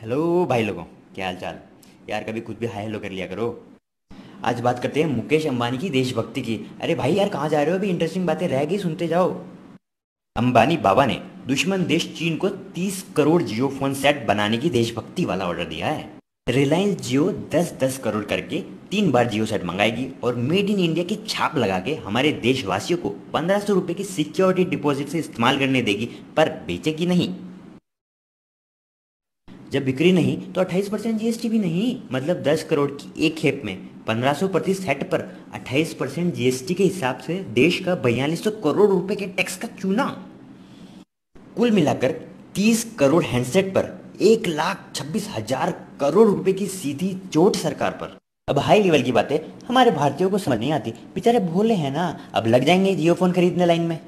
Hello भाई लोगों, क्या हाल चाल यार, कभी खुद भी हाई हेलो कर लिया करो। आज बात करते हैं मुकेश अंबानी की देशभक्ति की। अरे भाई यार, कहाँ जा रहे हो अभी? इंटरेस्टिंग बातें रह गई, सुनते जाओ। अंबानी बाबा ने दुश्मन देश चीन को 30 करोड़ जियो फ़ोन सेट बनाने की देशभक्ति वाला ऑर्डर दिया है। रिलायंस जियो 10-10 करोड़ करके तीन बार जियो सेट मंगाएगी और मेड इन इंडिया की छाप लगा के हमारे देशवासियों को पंद्रह सौ रुपए की सिक्योरिटी डिपॉजिट से इस्तेमाल करने देगी, पर बेचेगी नहीं। जब बिक्री नहीं तो 28 परसेंट जीएसटी भी नहीं। मतलब 10 करोड़ की एक खेप में। 1500 प्रति सेट पर 28 परसेंट जीएसटी के हिसाब से देश का बयालीस करोड़ रुपए के टैक्स का चूना। कुल मिलाकर 30 करोड़ हैंडसेट पर एक लाख छब्बीस हज़ार करोड़ रुपए की सीधी चोट सरकार पर। अब हाई लेवल की बातें हमारे भारतीयों को समझ नहीं आती। बेचारे भोले हैं ना। अब लग जाएँगे जियो फ़ोन खरीदने लाइन में।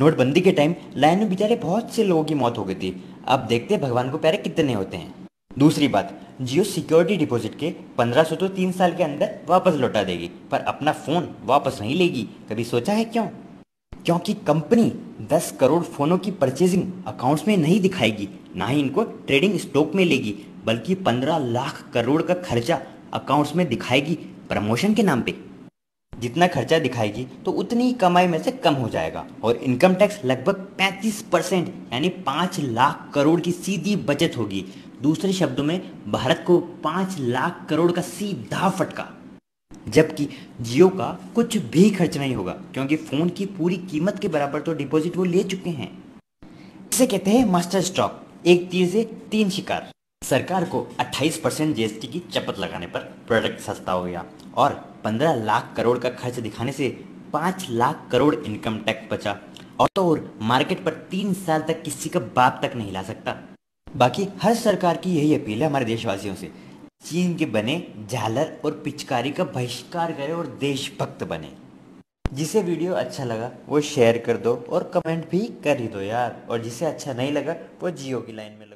नोटबंदी के टाइम लाइन में बेचारे बहुत से लोगों की मौत हो गई थी। अब देखते हैं भगवान को प्यारे कितने होते हैं। दूसरी बात, जियो सिक्योरिटी डिपॉजिट के 1500 तो तीन साल के अंदर वापस लौटा देगी, पर अपना फ़ोन वापस नहीं लेगी। कभी सोचा है क्यों? क्योंकि कंपनी 10 करोड़ फोनों की परचेजिंग अकाउंट्स में नहीं दिखाएगी, ना ही इनको ट्रेडिंग स्टॉक में लेगी, बल्कि 15 लाख करोड़ का खर्चा अकाउंट्स में दिखाएगी प्रमोशन के नाम पे। जितना खर्चा दिखाएगी तो उतनी कमाई में से कम हो जाएगा। और इनकम टैक्स लगभग 35 परसेंट, यानी पाँच लाख करोड़ की सीधी बचत होगी। दूसरे शब्दों में, भारत को पाँच लाख करोड़ का सीधा फटका। जबकि जियो का कुछ भी खर्च नहीं होगा, क्योंकि फ़ोन की पूरी कीमत के बराबर तो डिपॉजिट वो ले चुके हैं। इसे कहते हैं मास्टर स्टॉक एक तीर से तीन शिकार। सरकार को 28 परसेंट जीएसटी की चपत लगाने पर प्रोडक्ट सस्ता हो गया और 15 लाख करोड़ का खर्च दिखाने से 5 लाख करोड़ इनकम टैक्स बचा और तो और मार्केट पर तीन साल तक किसी का बाप तक नहीं ला सकता। बाकी हर सरकार की यही अपील है हमारे देशवासियों से, चीन के बने झालर और पिचकारी का बहिष्कार करे और देशभक्त बने। जिसे वीडियो अच्छा लगा वो शेयर कर दो और कमेंट भी कर ही दो यार, और जिसे अच्छा नहीं लगा वो जियो की लाइन में